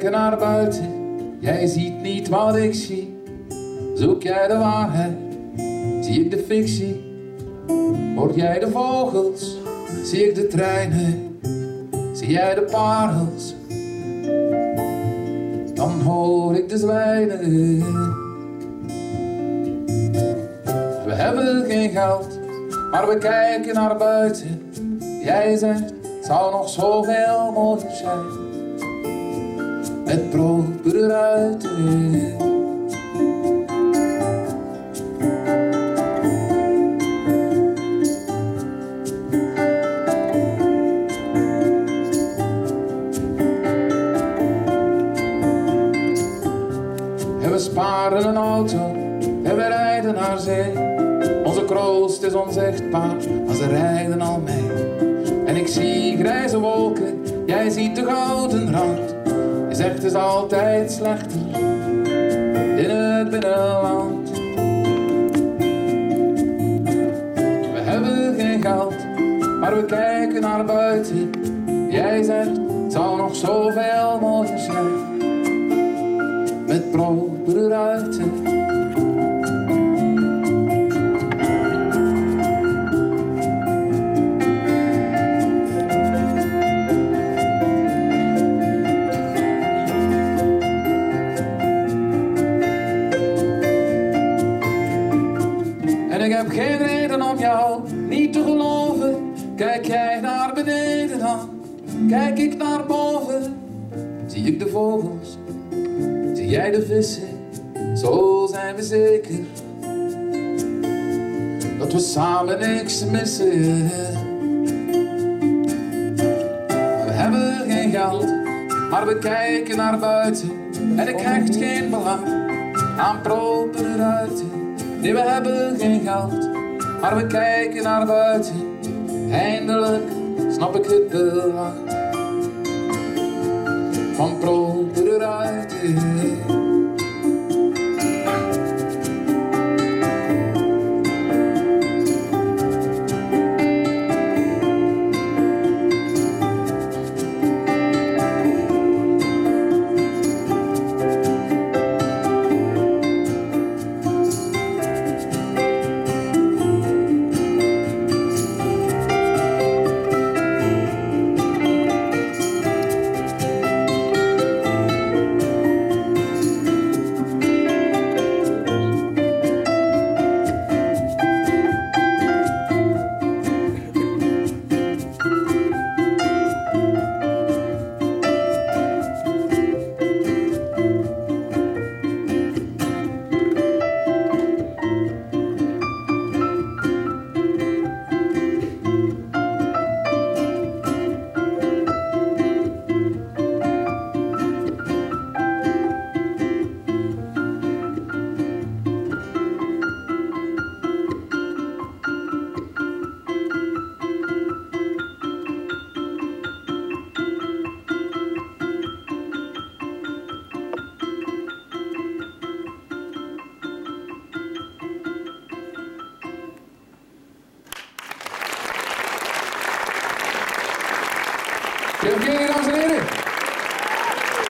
kijken naar buiten, jij ziet niet wat ik zie. Zoek jij de waarheid, zie ik de fictie. Hoor jij de vogels, zie ik de treinen. Zie jij de parels, dan hoor ik de zwijnen. We hebben geen geld, maar we kijken naar buiten. Jij zegt, het zou nog zoveel mooier zijn. Met propere ruiten. En we sparen een auto en we rijden naar zee. Onze kroost is onzichtbaar, maar ze rijden al mee. En ik zie grijze wolken, jij ziet de gouden rand. Zegt is altijd slechter in het binnenland. We hebben geen geld, maar we kijken naar buiten. Jij zegt het zou nog zoveel mooier zijn met propere ruiten. En ik heb geen reden om jou niet te geloven. Kijk jij naar beneden dan, kijk ik naar boven. Zie ik de vogels, zie jij de vissen. Zo zijn we zeker dat we samen niks missen. We hebben geen geld, maar we kijken naar buiten. En ik hecht geen belang aan propere ruiten. Nee, we hebben geen geld, maar we kijken naar buiten. Eindelijk snap ik het belang van propere ruiten. Sergei Irãozinho.